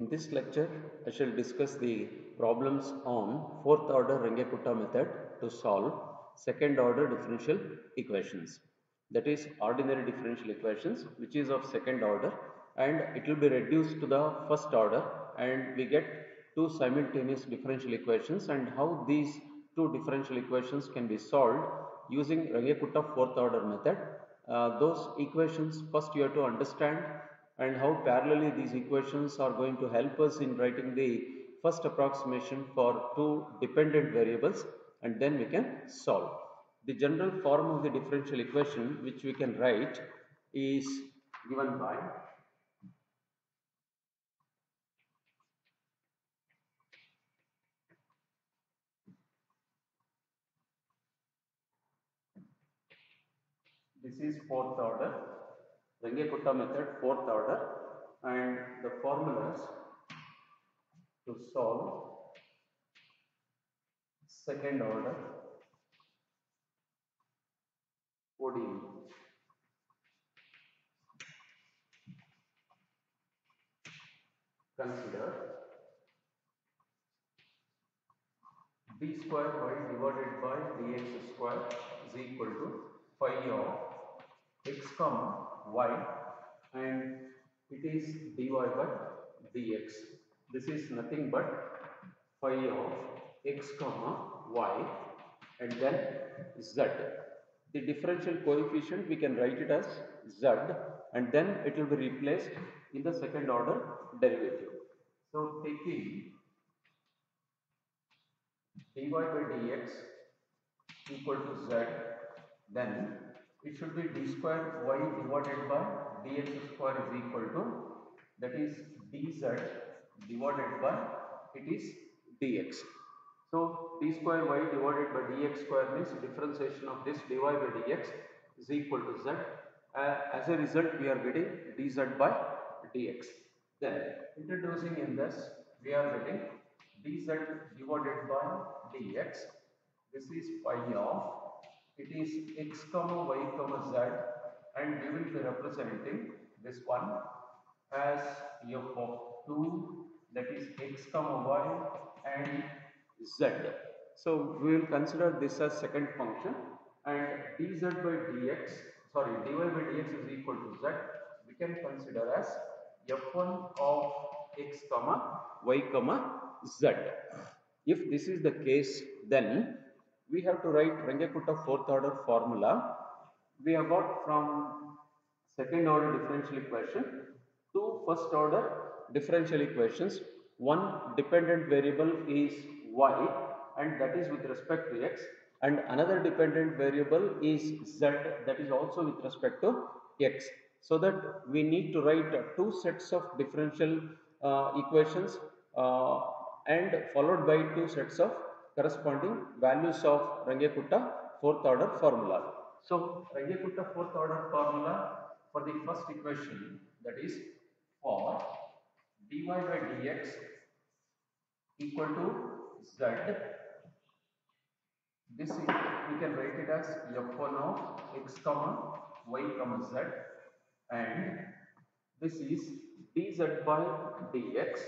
In this lecture, I shall discuss the problems on fourth order Runge-Kutta method to solve second order differential equations. That is ordinary differential equations which is of second order and it will be reduced to the first order and we get two simultaneous differential equations and how these two differential equations can be solved using Runge-Kutta fourth order method. Uh, those equations first you have to understand and how parallelly these equations are going to help us in writing the first approximation for two dependent variables and then we can solve. The general form of the differential equation which we can write is given by this is fourth order Runge-Kutta method fourth order and the formulas to solve second order ODE. Consider d square y divided by dx square is equal to phi of x comma y and it is dy by dx. This is nothing but phi of x comma y and then z. The differential coefficient we can write it as z and then it will be replaced in the second order derivative. So taking dy by dx equal to z then it should be d square y divided by dx square is equal to that is dz divided by it is dx. So d square y divided by dx square means differentiation of this dy by dx is equal to z. Uh, as a result we are getting dz by dx. Then introducing in this we are getting dz divided by dx. This is phi of it is x comma y comma z and we will be representing this one as f of 2 that is x comma y and z. So we will consider this as second function and dz by dx sorry dy by dx is equal to z we can consider as f1 of x comma y comma z. If this is the case then we have to write Runge-Kutta fourth order formula. We have got from second order differential equation to first order differential equations. One dependent variable is y and that is with respect to x and another dependent variable is z that is also with respect to x. So that we need to write two sets of differential uh, equations uh, and followed by two sets of corresponding values of Runge-Kutta fourth order formula. So Runge-Kutta fourth order formula for the first equation that is for dy by dx equal to z. This is, we can write it as f1 of x comma y comma z and this is dz by dx.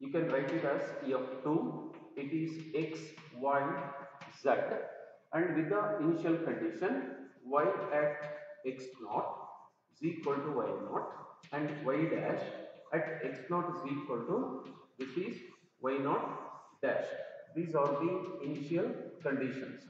You can write it as f2 it is x, y, z and with the initial condition y at x naught is equal to y naught and y dash at x naught is equal to this is y naught dash. These are the initial conditions.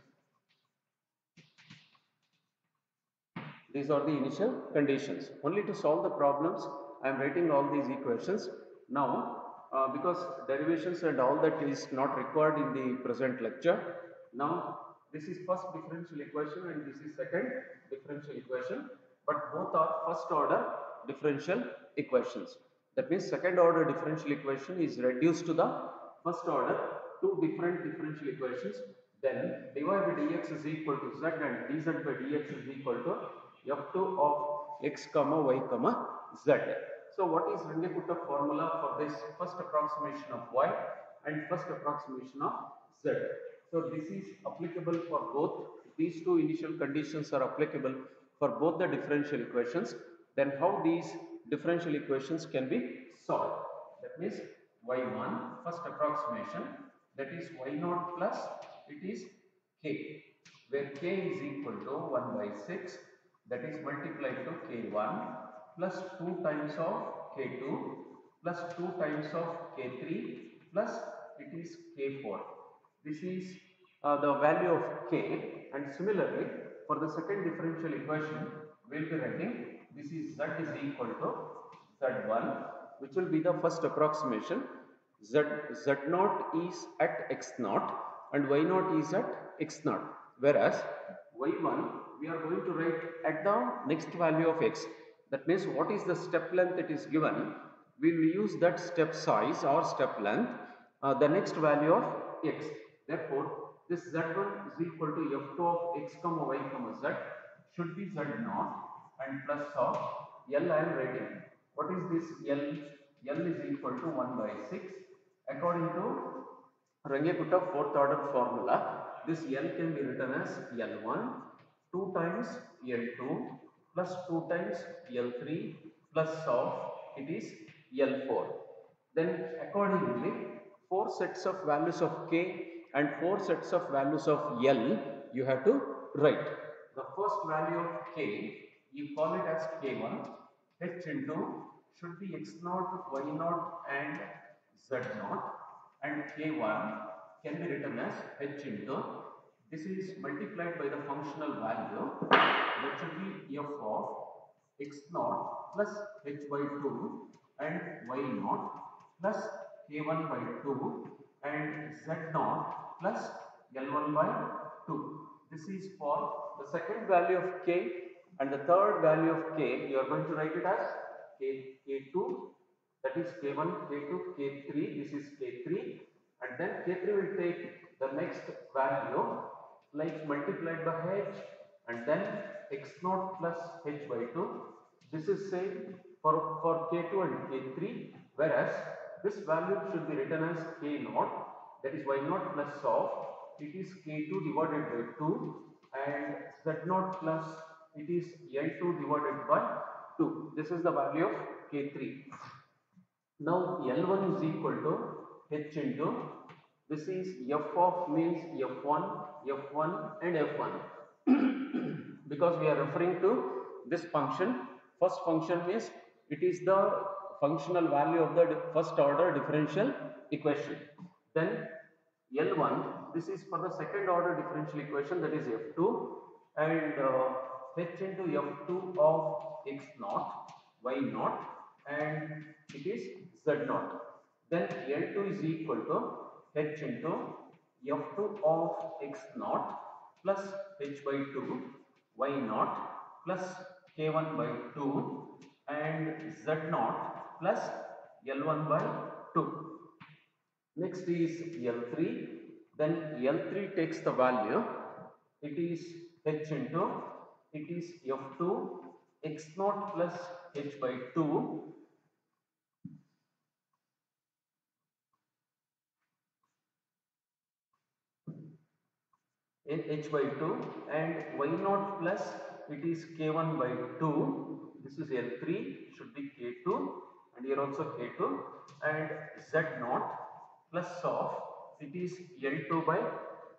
These are the initial conditions. Only to solve the problems I am writing all these equations. Now uh, because derivations and all that is not required in the present lecture. Now this is first differential equation and this is second differential equation but both are first order differential equations. That means second order differential equation is reduced to the first order two different differential equations then dy by dx is equal to z and dz by dx is equal to f2 of x comma y comma z. So what is Runge-Kutta formula for this first approximation of y and first approximation of z? So this is applicable for both these two initial conditions are applicable for both the differential equations then how these differential equations can be solved. That means y1 first approximation that is y0 plus it is k where k is equal to 1 by 6 that is multiplied to k1 plus 2 times of k2 plus 2 times of k3 plus it is k4. This is uh, the value of k and similarly for the second differential equation we will be writing this is z is equal to z1 which will be the first approximation. Z z0 is at x0 and y0 is at x0 whereas y1 we are going to write at the next value of x that means what is the step length it is given? We will use that step size or step length uh, the next value of x. Therefore this z1 is equal to f2 of x comma y comma z should be z0 and plus of l I am writing what is this l? L is equal to 1 by 6 according to Runge-Kutta fourth order formula this l can be written as l1 2 times l2 plus 2 times l3 plus of it is l4 then accordingly four sets of values of k and four sets of values of l you have to write. The first value of k you call it as k1 h into should be x0 y0 and z0 and k1 can be written as h into. This is multiplied by the functional value that of x0 plus h by 2 and y0 plus k1 by 2 and z0 plus l1 by 2. This is for the second value of k and the third value of k. You are going to write it as k, k2 that is k1, k2, k3 this is k3 and then k3 will take the next value like multiplied by h and then x0 plus h by 2 this is same for, for k2 and k3 whereas this value should be written as k0 that is y0 plus of it is k2 divided by 2 and z0 plus it is l2 divided by 2 this is the value of k3 now l1 is equal to h into this is f of means f1 f1 and f1 because we are referring to this function. First function means it is the functional value of the first order differential equation. Then L1 this is for the second order differential equation that is F2 and uh, H into F2 of x naught y naught and it is z naught. Then L2 is equal to H into F2 of x naught plus H by 2 y naught plus K1 by 2 and z naught plus L1 by 2 Next is L3. Then L3 takes the value. It is H into, it is F2 x0 plus H by 2 h by 2 and y0 plus it is k1 by 2 this is l3 should be k2 and here also k2 and z0 plus of it is L2 by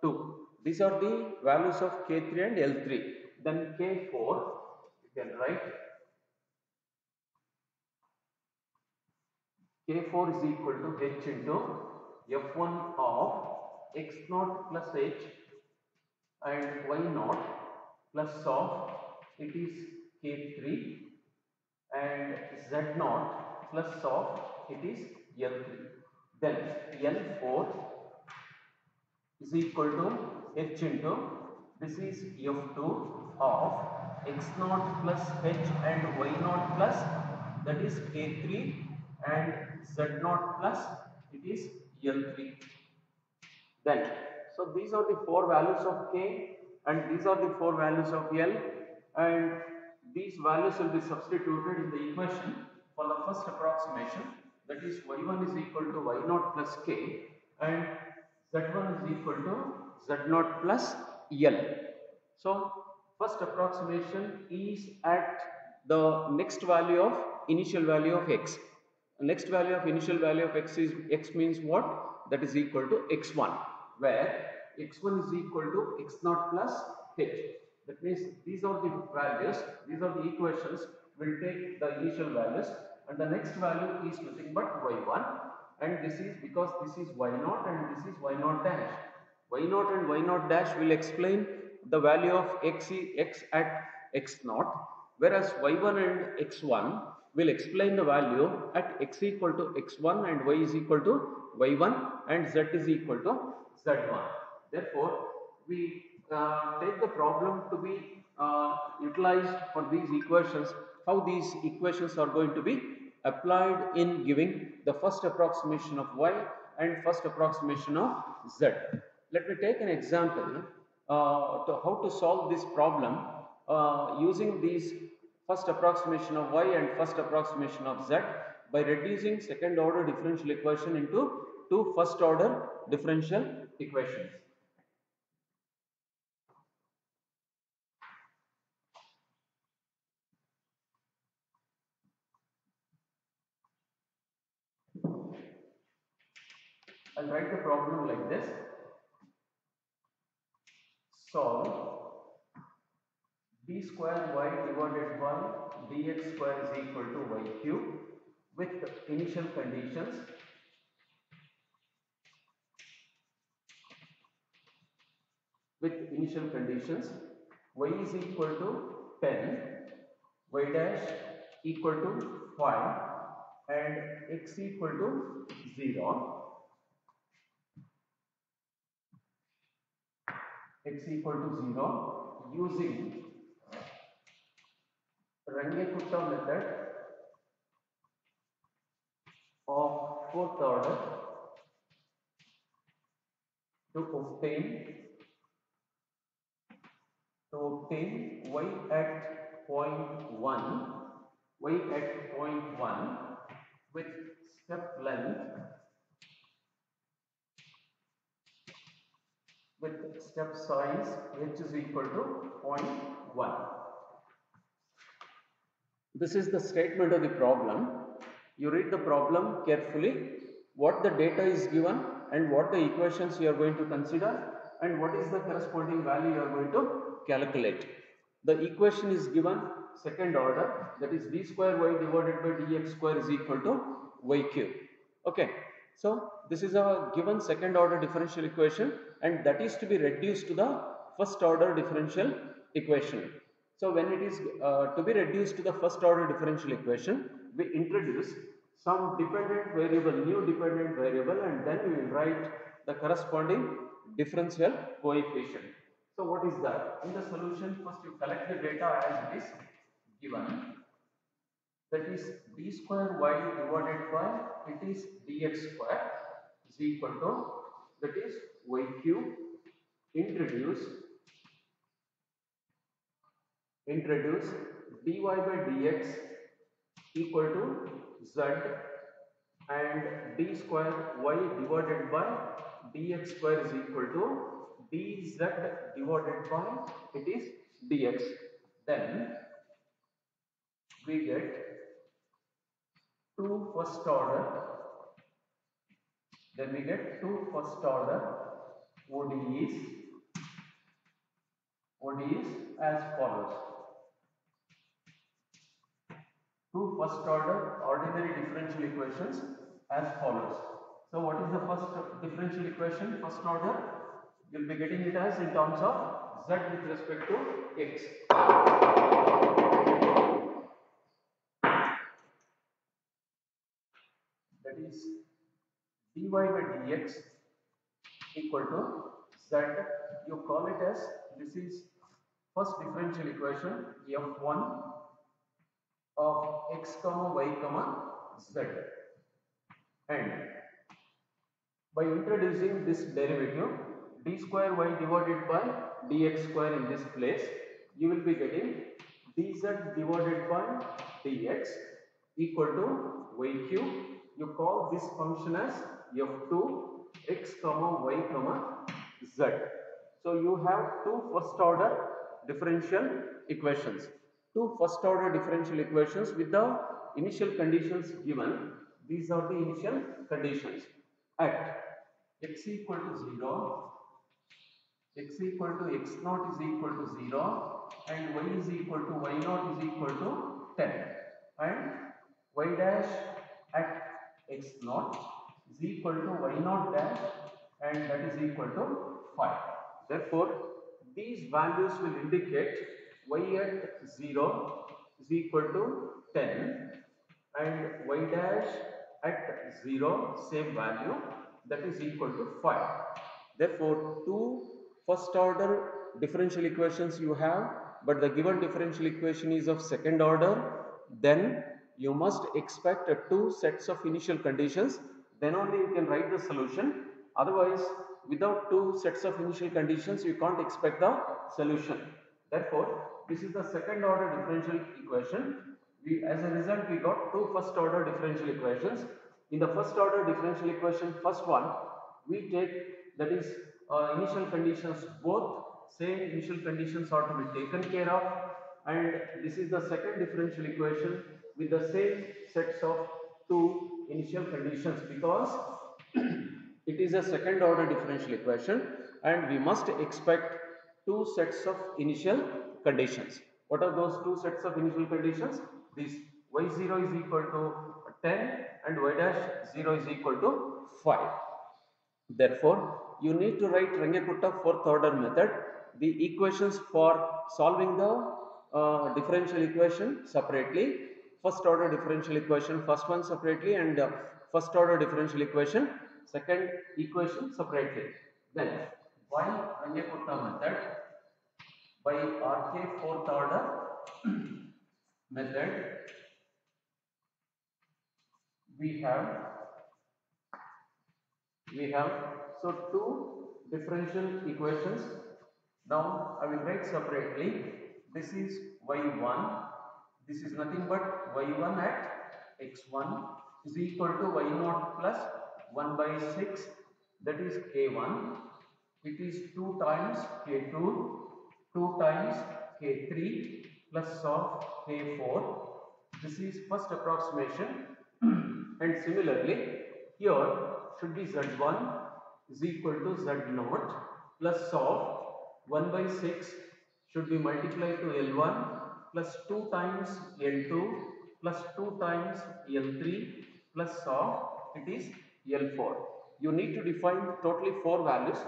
2. These are the values of K3 and L3. Then K4 you can write K4 is equal to H into F1 of X0 plus H and Y0 plus of it is K3 and Z0 plus of it is L3 then L4 is equal to H into this is F2 of X0 plus H and Y0 plus that is K3 and Z0 plus it is L3 then so these are the four values of K and these are the four values of L and these values will be substituted in the equation for the first approximation that is y1 is equal to y0 plus k and z1 is equal to z0 plus l. So first approximation is at the next value of initial value of x. next value of initial value of x is x means what? That is equal to x1 where x1 is equal to x0 plus h. That means these are the values, these are the equations, will take the initial values and the next value is nothing but y1 and this is because this is y0 and this is y0 dash. y0 and y0 dash will explain the value of x, x at x0 whereas y1 and x1 will explain the value at x equal to x1 and y is equal to y1 and z is equal to z1. Therefore, we uh, take the problem to be uh, utilized for these equations, how these equations are going to be applied in giving the first approximation of y and first approximation of z. Let me take an example uh, to how to solve this problem uh, using these first approximation of y and first approximation of z by reducing second order differential equation into two first order differential equations. I'll write the problem like this. Solve d square y divided by dx square is equal to y cube with initial conditions. With initial conditions y is equal to 10 y dash equal to 5 and x equal to 0 x equal to 0 using Runge-Kutta method of fourth order to obtain to obtain y at point 1 y at point 1 with step length with step size h is equal to 0.1. This is the statement of the problem. You read the problem carefully, what the data is given and what the equations you are going to consider and what is the corresponding value you are going to calculate. The equation is given second order that is d square y divided by dx square is equal to y cube. Okay. So, this is a given second order differential equation and that is to be reduced to the first order differential equation. So, when it is uh, to be reduced to the first order differential equation, we introduce some dependent variable, new dependent variable and then we will write the corresponding differential coefficient. So, what is that? In the solution, first you collect the data as it is given that is d square y divided by it is dx square is equal to that is y cube introduce introduce dy by dx equal to z and d square y divided by dx square is equal to dz divided by it is dx. Then we get two first order. Then we get two first order. ODEs ODEs as follows two first order ordinary differential equations as follows. So what is the first differential equation? First order you'll be getting it as in terms of z with respect to x. That is dy by dx equal to z. You call it as this is first differential equation f1 of x comma y comma z. And by introducing this derivative d square y divided by dx square in this place you will be getting dz divided by dx equal to y cube. You call this function as f2 x comma y comma z. So you have two first order differential equations two first order differential equations with the initial conditions given. These are the initial conditions. At x equal to 0 x equal to x naught is equal to 0 and y is equal to y naught is equal to 10 and y dash at x naught is equal to y naught dash and that is equal to 5 therefore these values will indicate y at 0 is equal to 10 and y dash at 0 same value that is equal to 5 therefore two first order differential equations you have but the given differential equation is of second order then you must expect two sets of initial conditions then only you can write the solution. Otherwise without two sets of initial conditions you can't expect the solution. Therefore this is the second order differential equation. We as a result we got two first order differential equations. In the first order differential equation first one we take that is uh, initial conditions both same initial conditions are to be taken care of. And this is the second differential equation with the same sets of two initial conditions because it is a second order differential equation and we must expect two sets of initial conditions. What are those two sets of initial conditions? This y0 is equal to 10 and y dash 0 is equal to 5 therefore you need to write Runge-Kutta fourth order method. The equations for solving the uh, differential equation separately. First order differential equation first one separately and uh, first order differential equation second equation separately. Then Runge-Kutta method by RK fourth order method we have we have so two differential equations. Now I will write separately. This is y1 this is nothing but y1 at x1 is equal to y0 plus 1 by 6 that is k1 it is 2 times k2 2 times k3 plus of k4 this is first approximation. And similarly here should be z1 is equal to z0 plus of 1 by 6 should be multiplied to L1 plus 2 times L2 plus 2 times L3 plus of it is L4. You need to define totally 4 values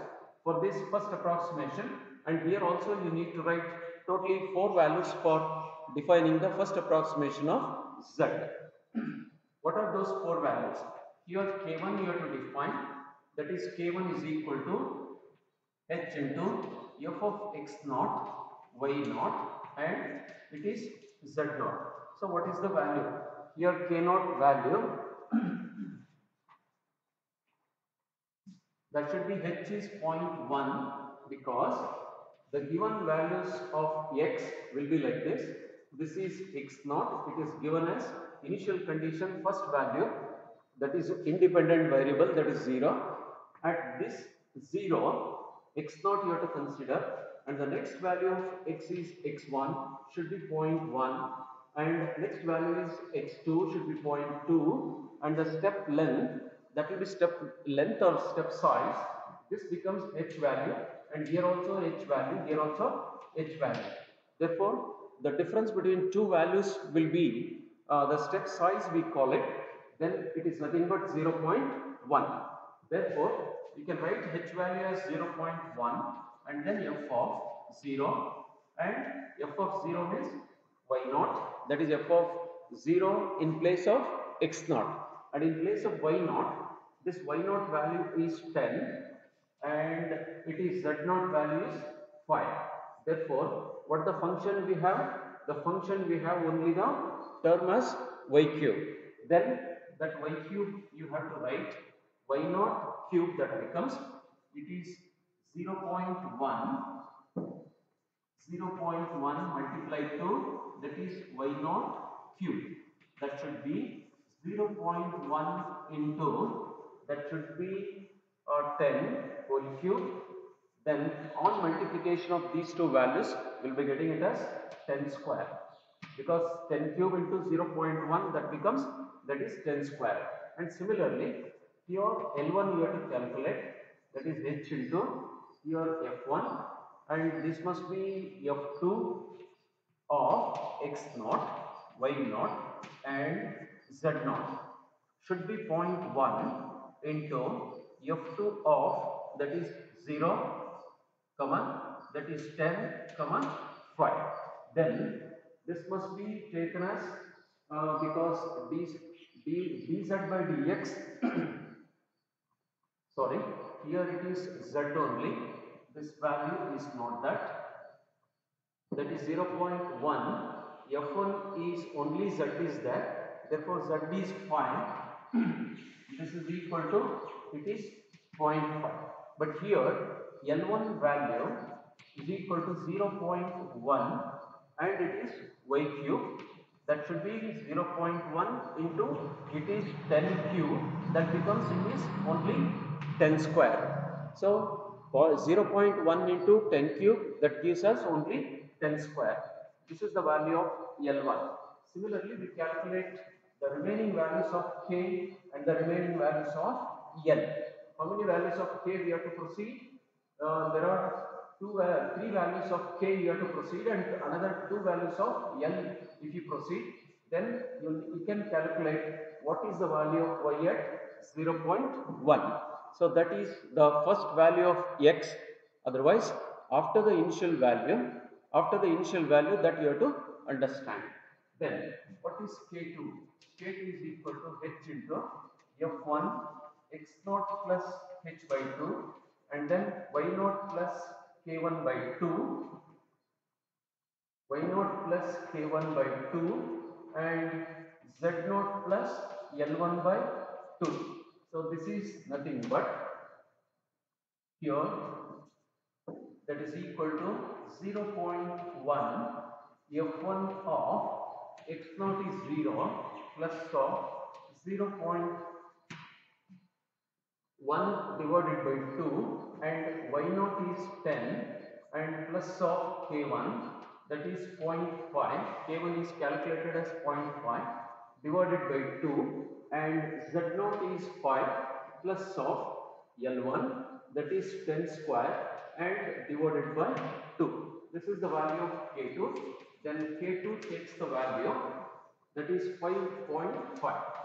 for this first approximation and here also you need to write totally 4 values for defining the first approximation of Z. what are those 4 values? Here K1 you have to define that is K1 is equal to H into f of x naught, y naught and it is z naught. So what is the value? Here k naught value that should be h is 0.1 because the given values of x will be like this. This is x naught, it is given as initial condition first value. That is independent variable that is 0. At this 0 x naught you have to consider. And the next value of x is x1 should be 0.1 and next value is x2 should be 0.2 and the step length that will be step length or step size. This becomes h value and here also h value here also h value. Therefore the difference between two values will be uh, the step size we call it then it is nothing but 0.1 therefore you can write h value as 0.1 and then f of 0 and f of 0 is y naught. That is f of 0 in place of x naught. And in place of y naught this y naught value is 10 and it is z naught value is 5 therefore what the function we have? The function we have only the term as y cube. Then that y cube you have to write y naught cube that becomes it is 0.1 0.1 multiplied to that is y naught cube. That should be 0.1 into that should be uh, 10 whole cube then on multiplication of these two values we'll be getting it as 10 square. Because 10 cube into 0.1 that becomes that is 10 square. And similarly, here L1 you have to calculate that is H into your F1 and this must be F2 of X naught, Y naught and Z naught. Should be 0.1 into F2 of that is 0 comma that is 10 comma 5 then this must be taken as uh, because d, d, dz by dx sorry here it is z only. This value is not that. That is 0.1 f1 is only z is there. Therefore z is 5 this is equal to it is 0.5 but here l1 value is equal to 0.1 and it is y cube. That should be 0.1 into it is 10 cube. That becomes it is only 10 square. So 0.1 into 10 cube that gives us only 10 square. This is the value of L1 similarly we calculate the remaining values of k and the remaining values of L how many values of k we have to proceed? Uh, there are two uh, three values of k you have to proceed and another two values of L if you proceed then you, you can calculate what is the value of y at 0.1 so that is the first value of x. Otherwise after the initial value after the initial value that you have to understand. Then what is k2 k2 is equal to h into f1 x naught plus h by 2 and then y naught plus k1 by 2 y naught plus k1 by 2 and z naught plus l1 by 2 so this is nothing but here that is equal to 0.1 f1 of x naught is 0 plus of 0.1 divided by 2 and y naught is 10 and plus of k1 that is 0.5 k1 is calculated as 0.5 divided by 2 and z naught is 5 plus of l1 that is 10 square and divided by 2 this is the value of k2 then k2 takes the value that is 5.5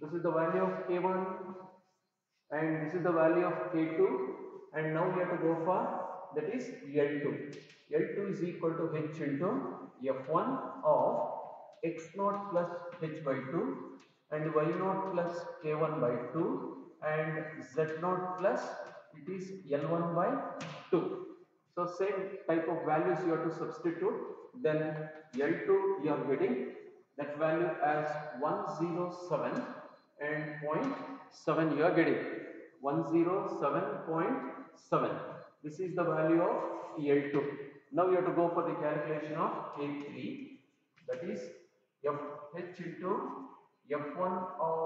this is the value of k1 and this is the value of k2 and now we have to go for that is L2. L2 is equal to h into f1 of x0 plus h by 2 and y0 plus k1 by 2 and z0 plus it is L1 by 2. So same type of values you have to substitute then L2 you are getting that value as 107 and 0.7 you are getting 107.7 this is the value of L2 now you have to go for the calculation of K3 that is f h into f1 of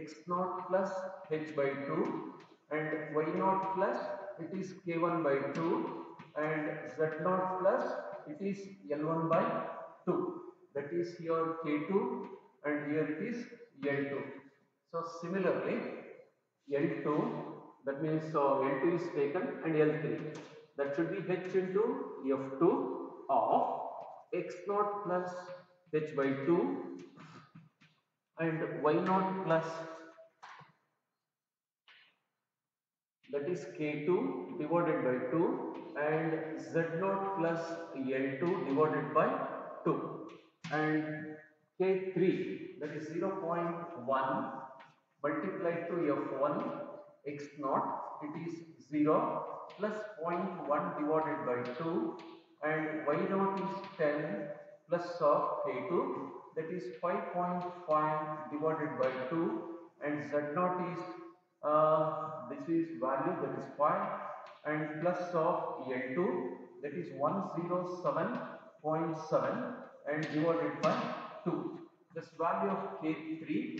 x0 plus h by 2 and y0 plus it is k1 by 2 and z0 plus it is l1 by 2 that is here k2 and here it is l2 so similarly l2 that means so l2 is taken and l3 that should be h into f2 of x naught plus h by 2 and y naught plus that is k2 divided by 2 and z naught plus l2 divided by 2 and k3 that is 0.1 multiplied to f1 x naught it is 0 plus 0.1 divided by 2 and y naught is 10 plus of k2 that is 5.5 divided by 2 and z naught is uh, this is value that is 5 and plus of L2 that is 107.7 and divided by 2. This value of K3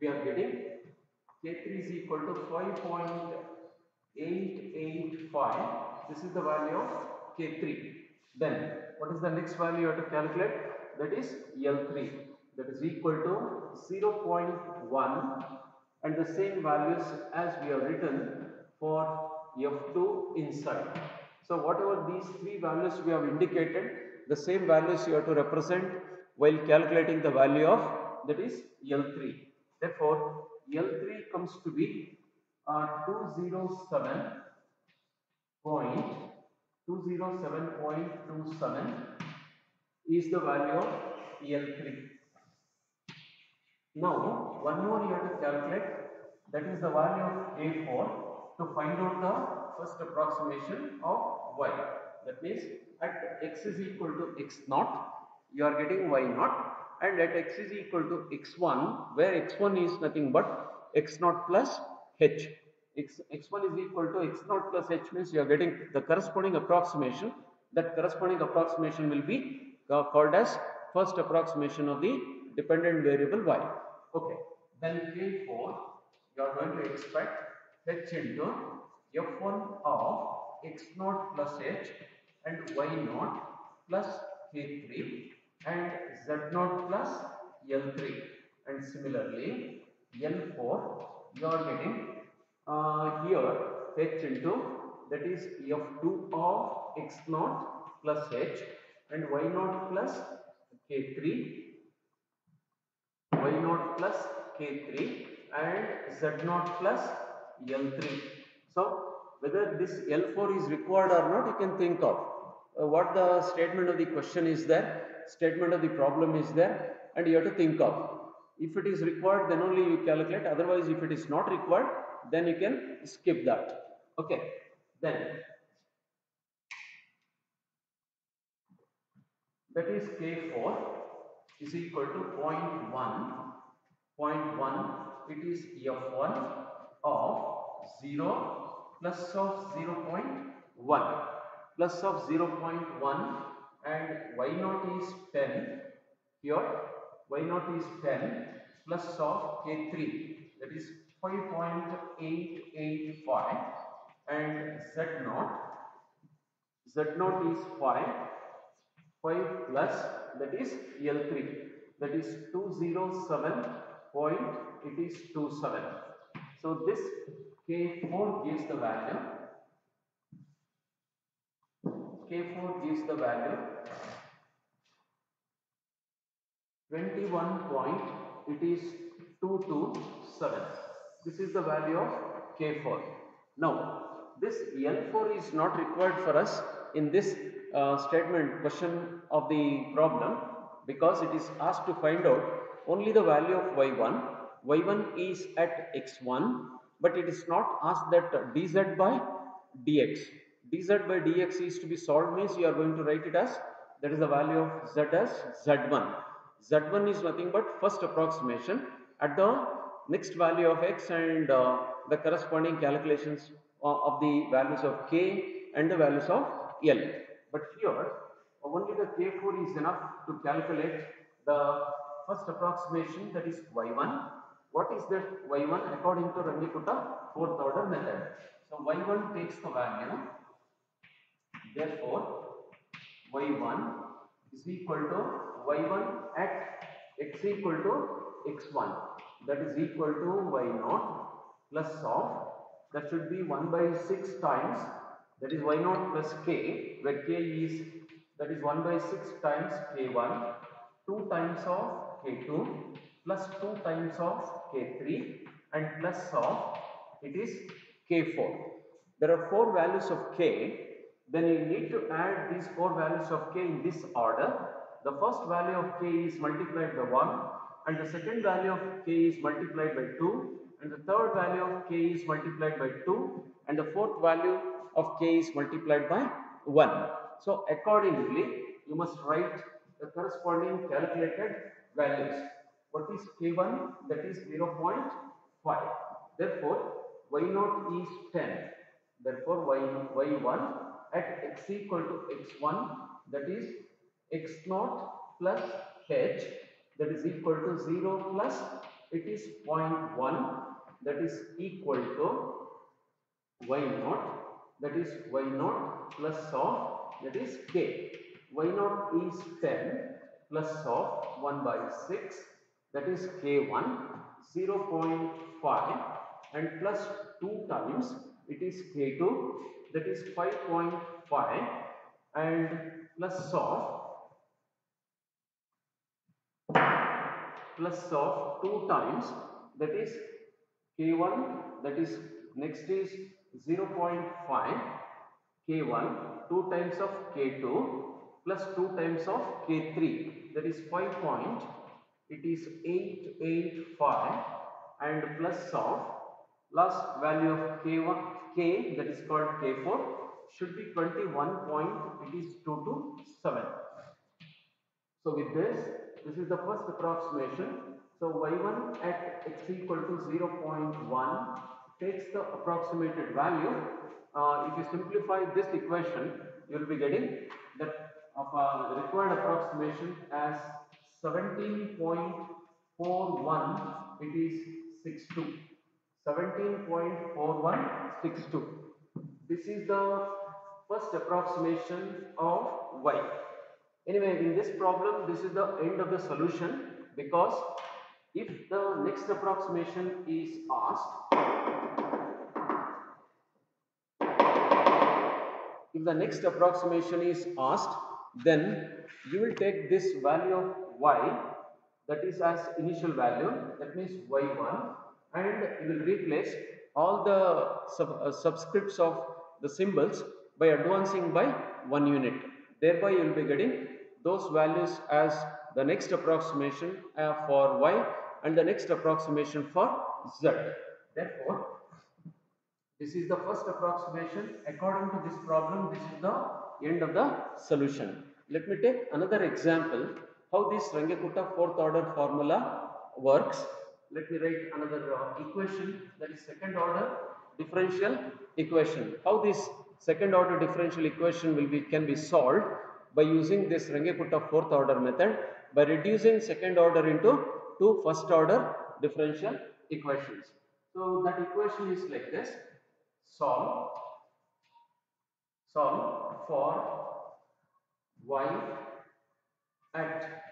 we are getting K3 is equal to 5.885. This is the value of K3. Then what is the next value you have to calculate? That is L3. that is equal to 0.1 and the same values as we have written for f2 inside. So whatever these three values we have indicated, the same values you have to represent while calculating the value of that is L3. Therefore, L3 comes to be uh, 207.207.27 is the value of L3. Now, one more you have to calculate that is the value of A4 to find out the first approximation of Y. That means at x is equal to x naught, you are getting Y naught and at x is equal to x1 where x1 is nothing but x naught plus h. X, x1 is equal to x naught plus h means you are getting the corresponding approximation. That corresponding approximation will be uh, called as first approximation of the dependent variable y. Okay. Then K4 you are going to expect h into f1 of x naught plus h and y naught plus k3 and z naught plus l3 and similarly l4 you are getting uh, here h into that is f2 of x naught plus h and y naught plus k3 y naught plus k3 and z naught plus l3 so whether this l4 is required or not you can think of. Uh, what the statement of the question is there statement of the problem is there and you have to think of. If it is required then only you calculate. Otherwise if it is not required then you can skip that. Okay then. That is k4 is equal to 0.1 0.1 it is f1 of 0 plus of 0.1 plus of 0.1 and y naught is 10 here y naught is 10 plus of k3 that is 5.885 and z naught z naught is 5 5 plus that is L3 that is 207 point it is 27 so this K4 gives the value. K4 gives the value 21 point it is 227 this is the value of K4 now this L4 is not required for us in this uh, statement question of the problem because it is asked to find out only the value of y1 y1 is at x1 but it is not asked that dz by dx. dz by dx is to be solved means you are going to write it as that is the value of z as z1 z1 is nothing but first approximation at the next value of x and uh, the corresponding calculations uh, of the values of k and the values of l. But here only the k4 is enough to calculate the first approximation that is y1 what is that y1 according to Runge-Kutta fourth order method. So y1 takes the value. Therefore y1 is equal to y1 at x equal to x1 that is equal to y0 plus of that should be 1 by 6 times that is y0 plus k where k is that is 1 by 6 times k1 2 times of k2 plus 2 times of k3 and plus of it is k4 there are four values of k then you need to add these four values of k in this order the first value of k is multiplied by 1 and the second value of k is multiplied by 2 and the third value of k is multiplied by 2 and the fourth value of k is multiplied by 1. So accordingly you must write the corresponding calculated values. What is k1? That is 0.5. Therefore y0 is 10. Therefore y, y1 at x equal to x1 that is x0 plus h that is equal to 0 plus it is 0.1 that is equal to y naught that is y naught plus of that is k. y naught is 10 plus of 1 by 6 that is k1 0.5 and plus 2 times it is k2 that is 5.5 and plus of plus of 2 times that is k1 that is next is 0.5 k1 2 times of k2 plus 2 times of k3 that is 5 point it is 885 and plus of last value of k1 k that is called k4 should be 21 point it is 2 to 7 so with this this is the first approximation. So y1 at x equal to 0.1 takes the approximated value. Uh, if you simplify this equation you will be getting that of uh, required approximation as 17.41 it is 62 17.4162 this is the first approximation of y anyway in this problem this is the end of the solution because if the next approximation is asked if the next approximation is asked then you will take this value of y that is as initial value that means y1 and you will replace all the sub, uh, subscripts of the symbols by advancing by one unit. Thereby you will be getting those values as the next approximation uh, for y and the next approximation for z therefore this is the first approximation. According to this problem, this is the end of the solution. Let me take another example how this Runge-Kutta fourth order formula works. Let me write another uh, equation that is second order differential equation. How this second order differential equation will be can be solved by using this Runge-Kutta fourth order method by reducing second order into two first order differential equations. So that equation is like this solve solve for y at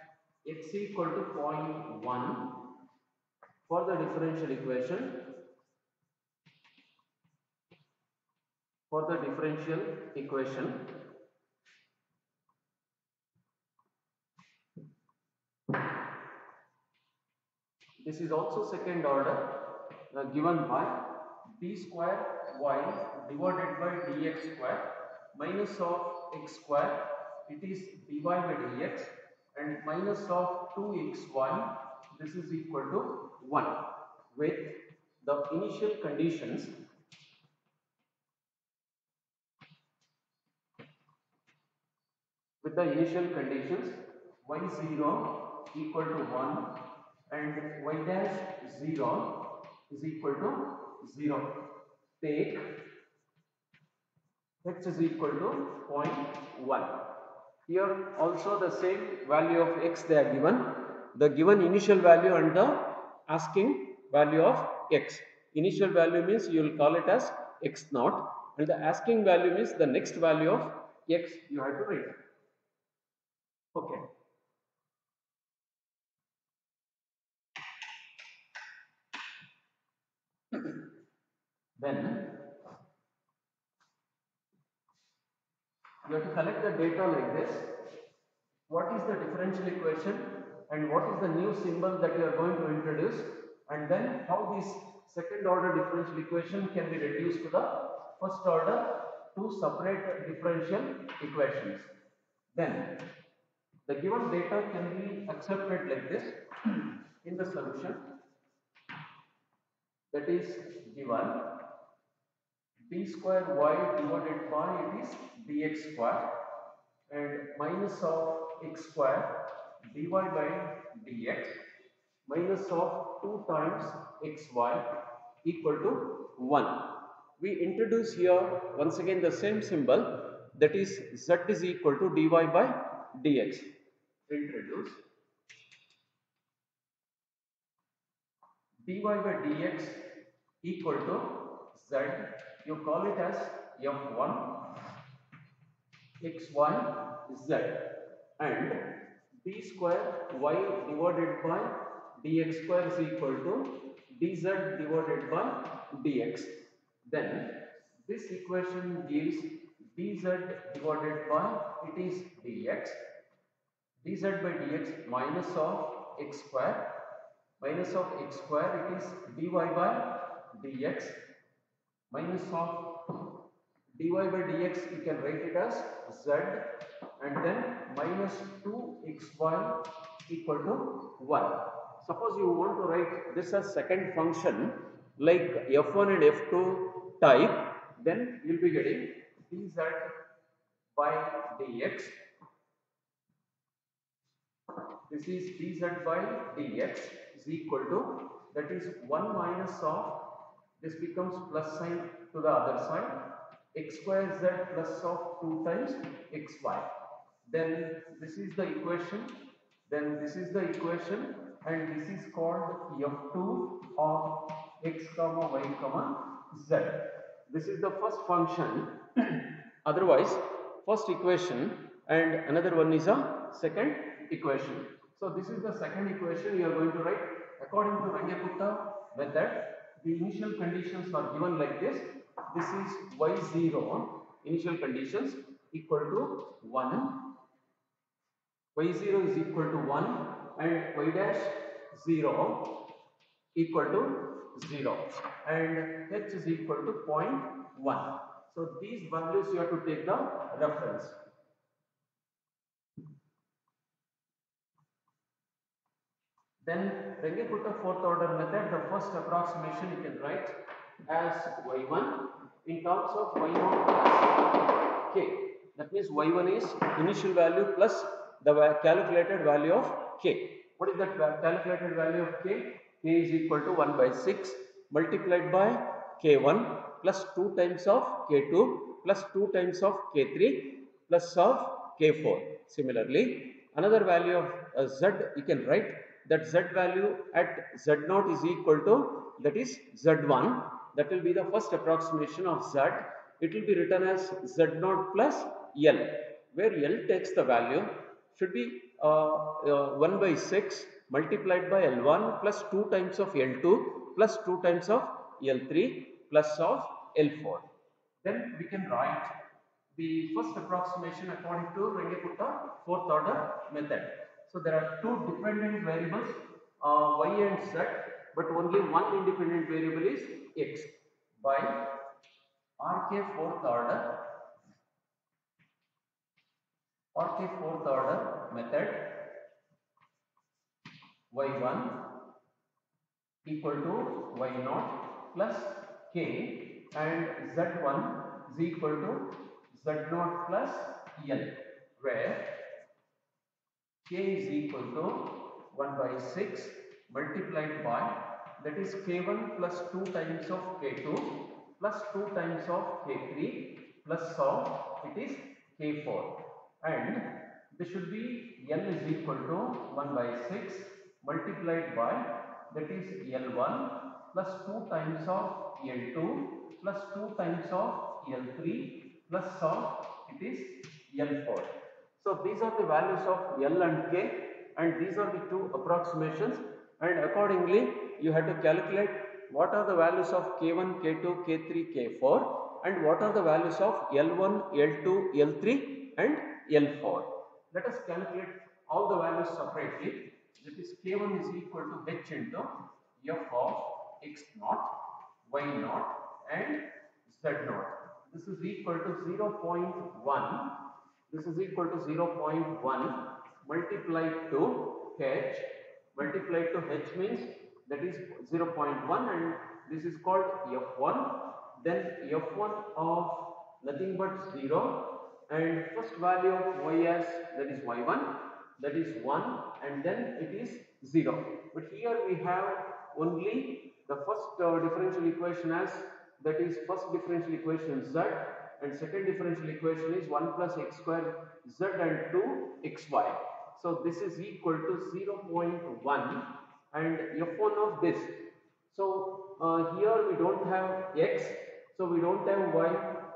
x equal to 0.1 for the differential equation for the differential equation this is also second order uh, given by d square y divided by dx square minus of x square. It is dy by dx and minus of 2xy this is equal to 1 with the initial conditions. With the initial conditions y0 equal to 1 and y dash 0 is equal to 0 take x is equal to 0.1 here also the same value of x they are given. The given initial value and the asking value of x. Initial value means you will call it as x naught and the asking value means the next value of x you have to write. Okay then you have to collect the data like this. What is the differential equation and what is the new symbol that you are going to introduce? And then how this second order differential equation can be reduced to the first order two separate differential equations. Then the given data can be accepted like this in the solution. That is given d square y divided by it is dx square and minus of x square dy by dx minus of 2 times xy equal to 1. We introduce here once again the same symbol that is z is equal to dy by dx. Introduce dy by dx equal to z you call it as f1 xy z. And d square y divided by dx square is equal to dz divided by dx. Then this equation gives dz divided by it is dx. dz by dx minus of x square. Minus of x square it is dy by dx minus of dy by dx you can write it as z and then minus 2xy equal to 1. Suppose you want to write this as second function like f1 and f2 type then you will be getting dz by dx this is dz by dx is equal to that is 1 minus of this becomes plus sign to the other side x square z plus of 2 times xy. Then this is the equation. Then this is the equation and this is called f2 of x comma y comma z. This is the first function. Otherwise, first equation and another one is a second equation. So this is the second equation you are going to write according to Runge-Kutta method. The initial conditions are given like this. This is y0 initial conditions equal to 1 y0 is equal to 1 and y dash 0 equal to 0 and h is equal to 0.1 so these values you have to take the reference then when you put a fourth order method the first approximation you can write as y1 in terms of y0 plus k. That means y1 is initial value plus the calculated value of k. What is that calculated value of k? k is equal to 1 by 6 multiplied by k1 plus 2 times of k2 plus 2 times of k3 plus of k4. Similarly, another value of uh, z you can write that z value at z0 is equal to that is z1 that will be the first approximation of z. It will be written as z0 plus L, where L takes the value should be uh, uh, 1 by 6 multiplied by L1 plus 2 times of L2 plus 2 times of L3 plus of L4. Then we can write the first approximation according to Runge-Kutta fourth order method. So there are two dependent variables uh, y and z but only one independent variable is x. By RK fourth order RK fourth order method y1 equal to y0 plus k and z1 is equal to z0 plus L where k is equal to 1 by 6 multiplied by that is k1 plus 2 times of k2 plus 2 times of k3 plus of it is k4 and this should be L is equal to 1 by 6 multiplied by that is L1 plus 2 times of L2 plus 2 times of L3 plus of it is L4. So these are the values of L and K and these are the two approximations and accordingly you have to calculate what are the values of K1, K2, K3, K4 and what are the values of L1, L2, L3 and L4. Let us calculate all the values separately. That is K1 is equal to H into F of X naught, Y naught and Z naught. This is equal to 0.1. This is equal to 0.1 multiplied to H. Multiplied to H means that is 0.1 and this is called F1 then F1 of nothing but 0 and first value of Y as that is Y1 that is 1 and then it is 0 but here we have only the first uh, differential equation as that is first differential equation Z and second differential equation is 1 plus x square z and 2 xy. So this is equal to 0.1 and f1 of this. So uh, here we don't have x, so we don't have y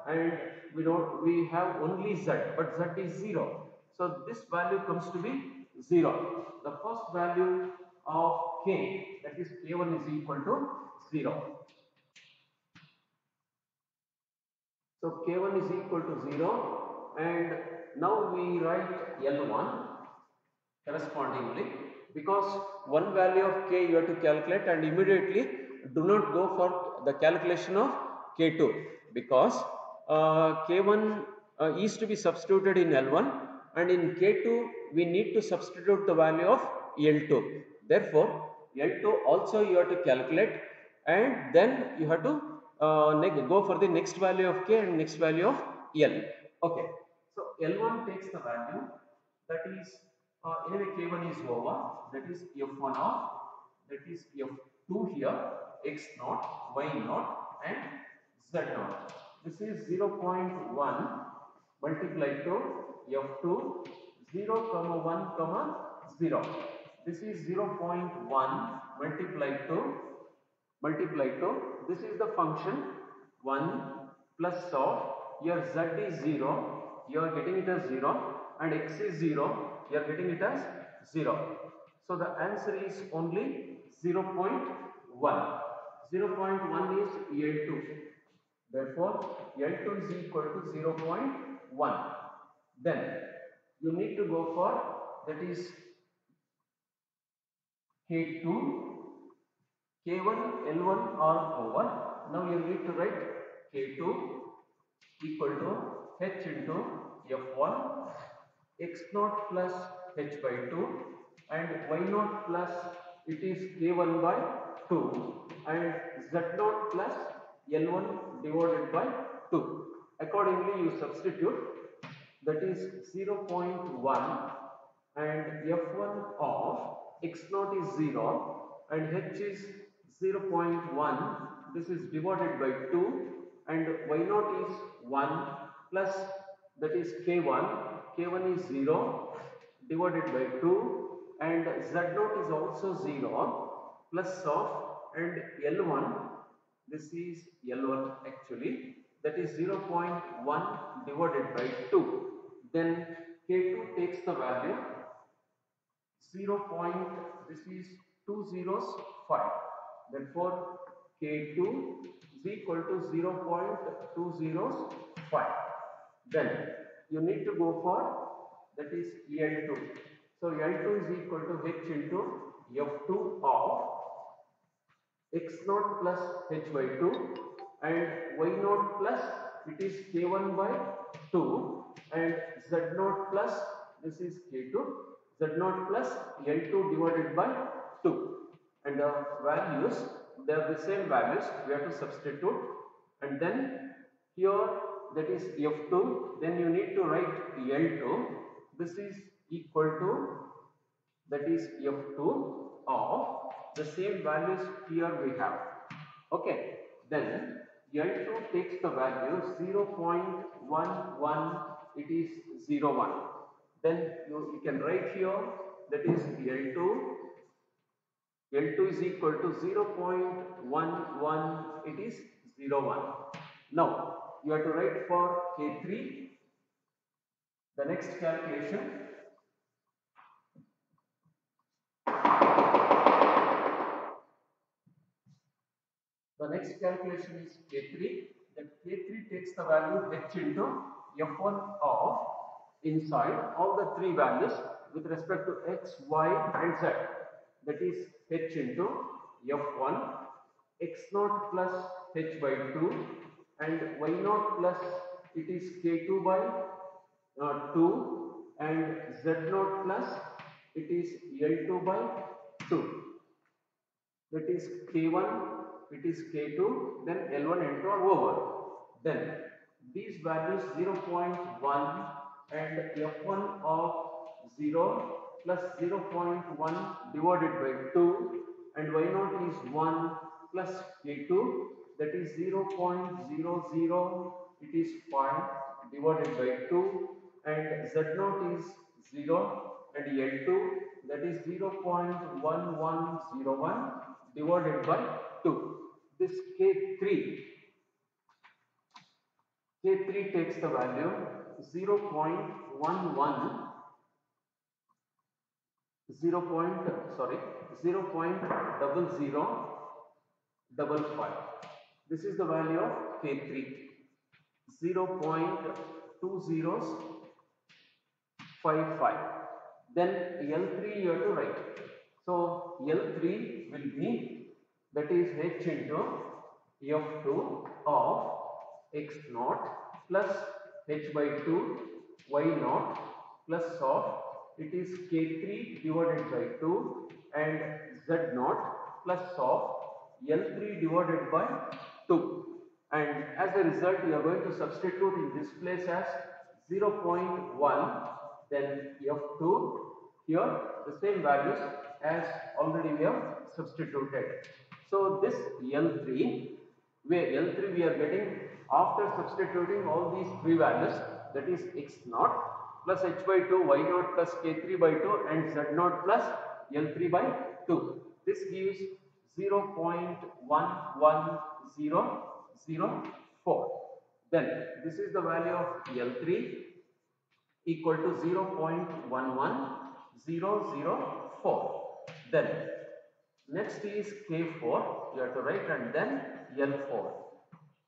and we don't we have only z but z is 0. So this value comes to be 0. The first value of k, that is k1 is equal to 0. So k1 is equal to 0 and now we write L1 correspondingly because one value of k you have to calculate and immediately do not go for the calculation of k2 because uh, k1 uh, is to be substituted in L1 and in k2 we need to substitute the value of L2. Therefore, L2 also you have to calculate and then you have to go for the next value of k and next value of L. Okay. So L1 takes the value that is uh, anyway k1 is over that is f1 of that is f2 here x naught y naught and z naught. This is 0.1 multiplied to f2 0 comma 1 comma 0. This is 0.1 multiplied to multiplied to this is the function 1 plus of your z is 0 you are getting it as 0 and x is 0 you are getting it as 0 so the answer is only 0.1 0.1 is L2 therefore L2 is equal to 0.1 then you need to go for that is K2 K1, L1 are over. Now you need to write K2 equal to H into F1 x naught plus H by 2 and Y naught plus it is K1 by 2 and Z naught plus L1 divided by 2. Accordingly you substitute that is 0.1 and F1 of x naught is 0 and H is 0.1 this is divided by 2 and y naught is 1 plus that is k1 k1 is 0 divided by 2 and z naught is also 0 plus of and l1 this is l1 actually that is 0.1 divided by 2 then k2 takes the value 0. Point, this is 2 zeros 5 therefore k2 is equal to 0 0.205 then you need to go for that is L2 so L2 is equal to H into F2 of x0 plus Hy2 and Y0 plus it is k1 by 2 and Z0 plus this is k2 Z0 plus l2 divided by 2 and the values they are the same values we have to substitute. And then here that is f2 then you need to write l2 this is equal to that is f2 of the same values here we have. Okay then l2 takes the value 0.11 it is 01 then you, you can write here that is l2 L2 is equal to 0.11, it is 01. Now, you have to write for K3, the next calculation. The next calculation is K3, that K3 takes the value H into F1 of inside all the three values with respect to X, Y and Z that is h into f1 x naught plus h by 2 and y naught plus it is k2 by uh, 2 and z naught plus it is l2 by 2 that is k1 it is k2 then l1 enter over. Then these values 0.1 and f1 of 0 plus 0.1 divided by 2 and y naught is 1 plus k2 that is 0.00 it is 5 divided by 2 and z naught is 0 and L2 that is 0.1101 divided by 2 this K3 K3 takes the value 0.11 0 point sorry 0 point double zero double five. This is the value of k3 0 point two zeros five five. Then l3 you have to write. So l3 will be that is h into f2 of x naught plus h by 2 y naught plus of it is k3 divided by 2 and Z0 plus of L3 divided by 2 and as a result we are going to substitute in this place as 0.1 then F2 here the same values as already we have substituted. So this L3 where L3 we are getting after substituting all these three values that is x naught plus h by 2 y naught plus k3 by 2 and z naught plus L3 by 2. This gives 0.11004. Then this is the value of L3 equal to 0.11004. Then next is K4, you have to write and then L4.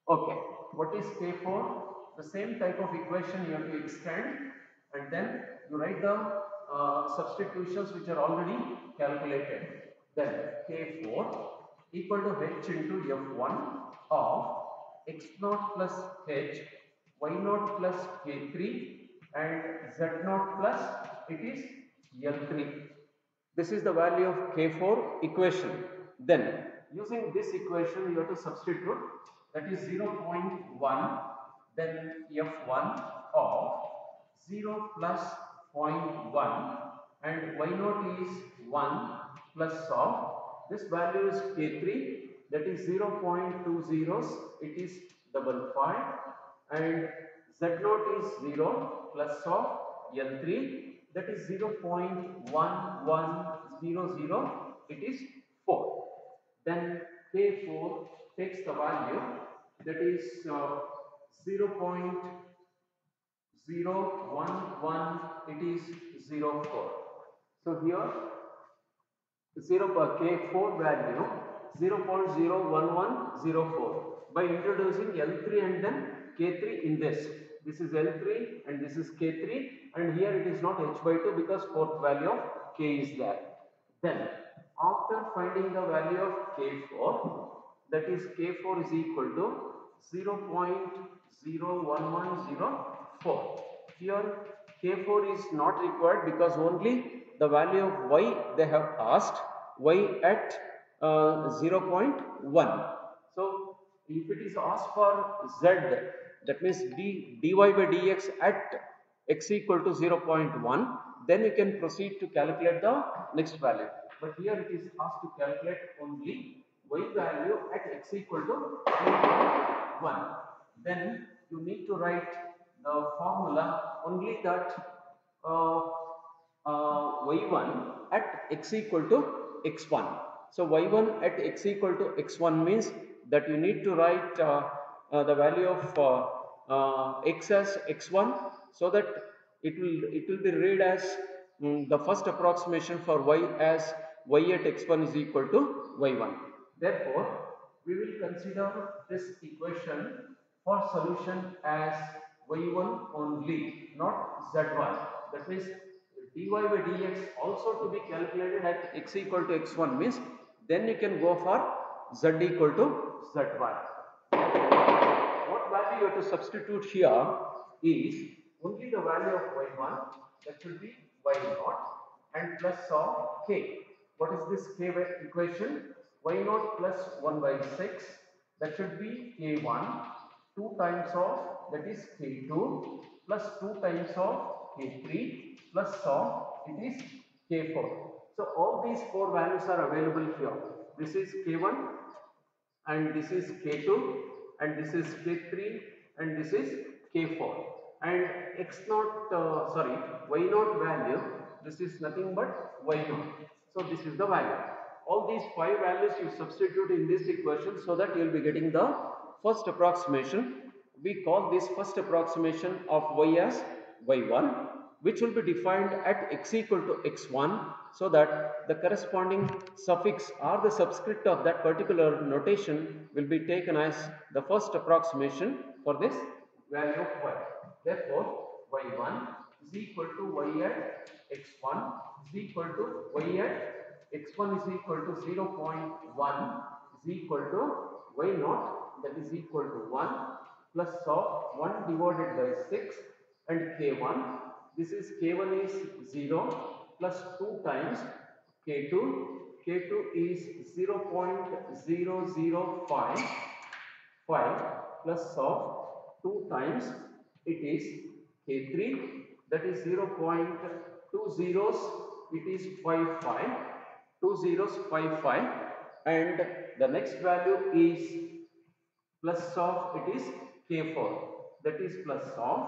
Okay, what is K4? The same type of equation you have to extend and then you write the uh, substitutions which are already calculated. Then K4 equal to H into F1 of x naught plus H, y naught plus K3 and z naught plus it is L3. This is the value of K4 equation. Then using this equation you have to substitute that is 0.1 then F1 of 0 plus 0.1 and y naught is 1 plus of this value is K3 that is 0.2 zeros. It is double five. And Z naught is 0 plus of L3 that is 0.1100 it is 4 then K4 takes the value. That is uh, 0.011 it is 0, 04 so here 0 K4 value 0.01104 by introducing L3 and then K3 in this. This is L3 and this is K3 and here it is not H by 2 because fourth value of K is there. Then after finding the value of K4 that is K4 is equal to 0.01104. Here K4 is not required because only the value of Y they have asked Y at uh, 0.1. So if it is asked for Z that means d, dy by dx at x equal to 0.1 then you can proceed to calculate the next value. But here it is asked to calculate only y value at x equal to 1. Then you need to write the formula only that uh, uh, y1 at x equal to x1. So y1 at x equal to x1 means that you need to write uh, uh, the value of uh, x as x1 so that it will it will be read as um, the first approximation for y as y at x1 is equal to y1. Therefore, we will consider this equation for solution as y1 only, not z1. That means dy by dx also to be calculated at x equal to x1 means then you can go for z equal to z1. What value you have to substitute here is only the value of y1 that should be y naught and plus of k. What is this k equation? y naught plus 1 by 6 that should be k1 2 times of that is k2 plus 2 times of k3 plus of it is k4. So all these four values are available here. This is k1 and this is k2 and this is k3 and this is k4 and x naught uh, sorry y naught value this is nothing but y naught. So this is the value. All these five values you substitute in this equation so that you will be getting the first approximation. We call this first approximation of y as y1 which will be defined at x equal to x1 so that the corresponding suffix or the subscript of that particular notation will be taken as the first approximation for this value of y. Therefore, y1 is equal to y at x1 is equal to y at x1 is equal to 0.1 is equal to y naught that is equal to 1 plus of 1 divided by 6 and k1 this is k1 is 0 plus 2 times k2 k2 is 0.005 5 plus of 2 times it is k3 that is 0.2 zeros. It is 55 2 zeros 55 and the next value is plus of it is k4 that is plus of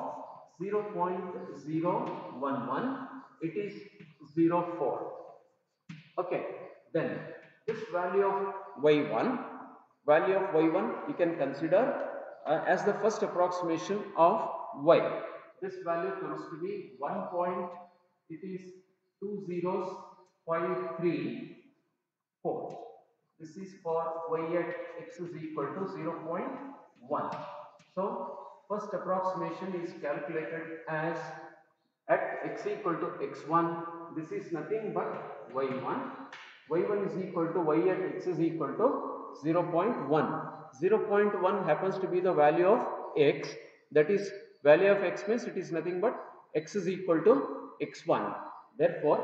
0.011 it is 04 okay then this value of y1 value of y1 you can consider uh, as the first approximation of y. This value comes to be 1 point it is 2 zeros 5 3 4 this is for y at x is equal to 0.1 so first approximation is calculated as at x equal to x1 this is nothing but y1 y1 is equal to y at x is equal to 0.1 0.1 happens to be the value of x. That is value of x means it is nothing but x is equal to x1 therefore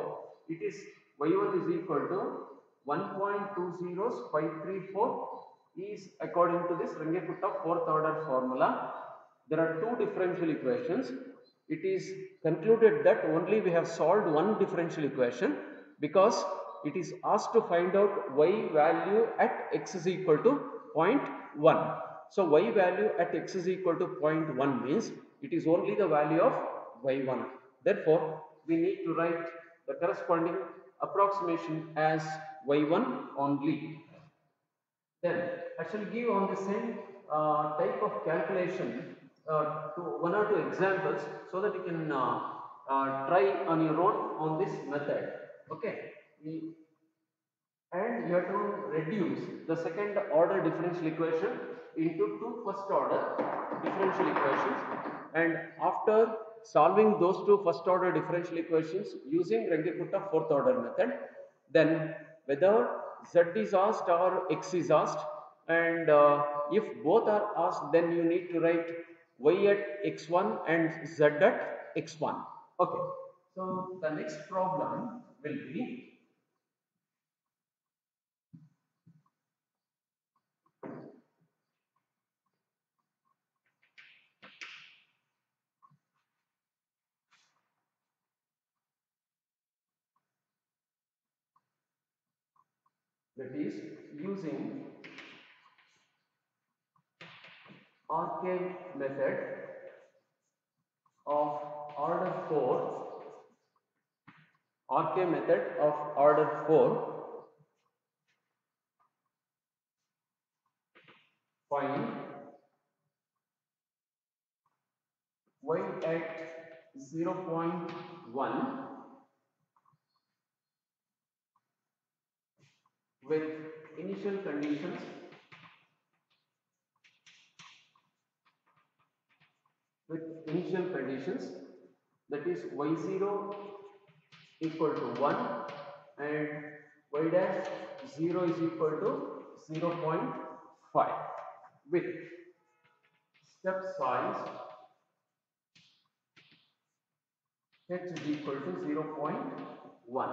it is y1 is equal to 1.20534 is according to this Runge-Kutta fourth order formula. There are two differential equations. It is concluded that only we have solved one differential equation because it is asked to find out y value at x is equal to 0.1 so y value at x is equal to 0.1 means it is only the value of y1 therefore we need to write the corresponding approximation as y1 only then I shall give on the same uh, type of calculation uh, to one or two examples so that you can uh, uh, try on your own on this method. Okay. And you have to reduce the second order differential equation into two first order differential equations and after solving those two first order differential equations using Runge-Kutta fourth order method. Then whether z is asked or x is asked and uh, if both are asked then you need to write y at x1 and z at x1 okay. So the next problem will be that is using RK method of order 4 RK method of order 4 find y at 0.1 with initial conditions. With initial conditions that is y0 equal to 1 and y dash 0 is equal to 0.5 with step size h is equal to 0.1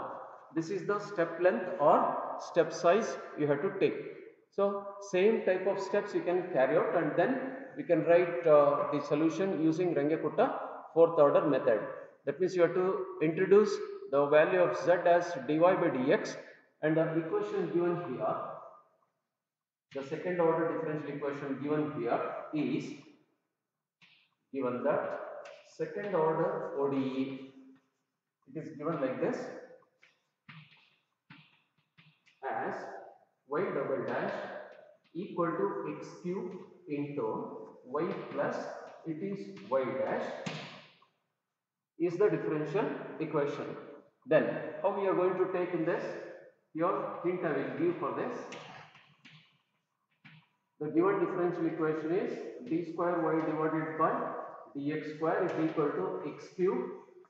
this is the step length or step size you have to take. So same type of steps you can carry out and then we can write uh, the solution using Runge-Kutta fourth order method. That means you have to introduce the value of z as dy by dx and the equation given here the second order differential equation given here is given that second order ODE it is given like this as y double dash equal to x cube into y plus it is y dash is the differential equation. Then how we are going to take in this? Your hint I will give for this. The given differential equation is d square y divided by dx square is equal to x cube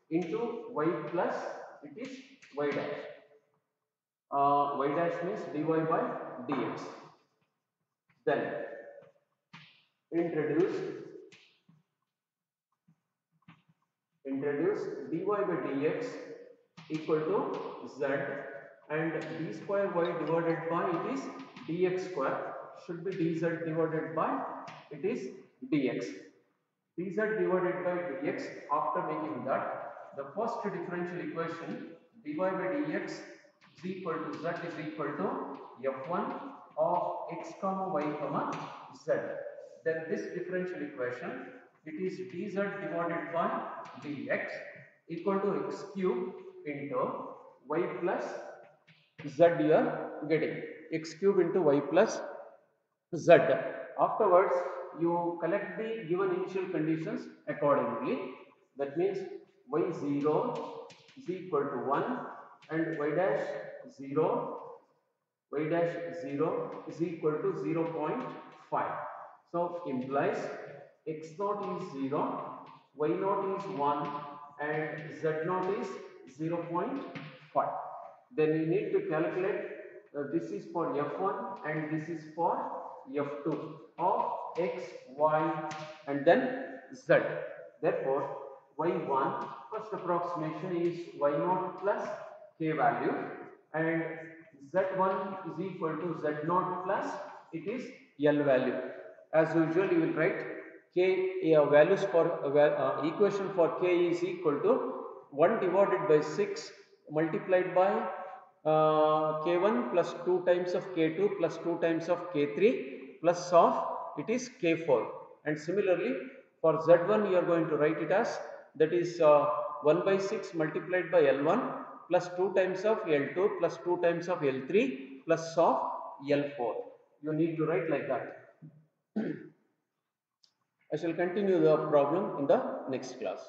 into y plus it is y dash. Uh, y dash means dy by dx. Then introduce introduce dy by dx equal to z and d square y divided by it is dx square should be dz divided by it is dx dz divided by dx after making that the first differential equation dy by dx is equal to z is equal to f1 of x comma y comma z then this differential equation it is dz divided by dx equal to x cube into y plus z you are getting x cube into y plus z. Afterwards, you collect the given initial conditions accordingly. That means y0 is equal to 1 and y dash 0, y dash 0 is equal to 0.5. So, implies x naught is 0, y naught is 1 and z naught is 0.5. Then we need to calculate uh, this is for f1 and this is for f2 of x, y and then z. Therefore, y1 first approximation is y0 plus k value and z1 is equal to z0 plus it is L value. As usual, you will write k uh, values for uh, equation for k is equal to 1 divided by 6 multiplied by uh, k1 plus 2 times of k2 plus 2 times of k3 plus of it is k4 and similarly for z1 you are going to write it as that is uh, 1 by 6 multiplied by l1 plus 2 times of l2 plus 2 times of l3 plus of l4 you need to write like that. I shall continue the problem in the next class